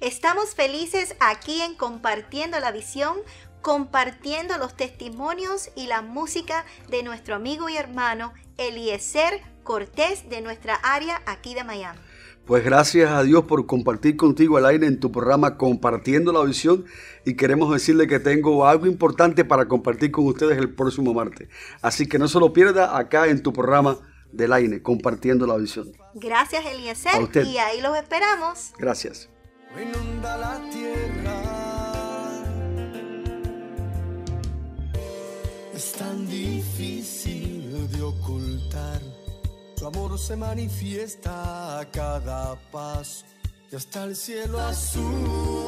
Estamos felices aquí en Compartiendo la Visión, compartiendo los testimonios y la música de nuestro amigo y hermano Eliezer Cortés de nuestra área aquí de Miami. Pues gracias a Dios por compartir contigo el aire en tu programa Compartiendo la Visión y queremos decirle que tengo algo importante para compartir con ustedes el próximo martes. Así que no se lo pierda acá en tu programa del aire Compartiendo la Visión. Gracias Eliezer y ahí los esperamos. Gracias. La tierra. Es tan difícil de ocultar tu amor se manifiesta a cada paso y hasta el cielo azul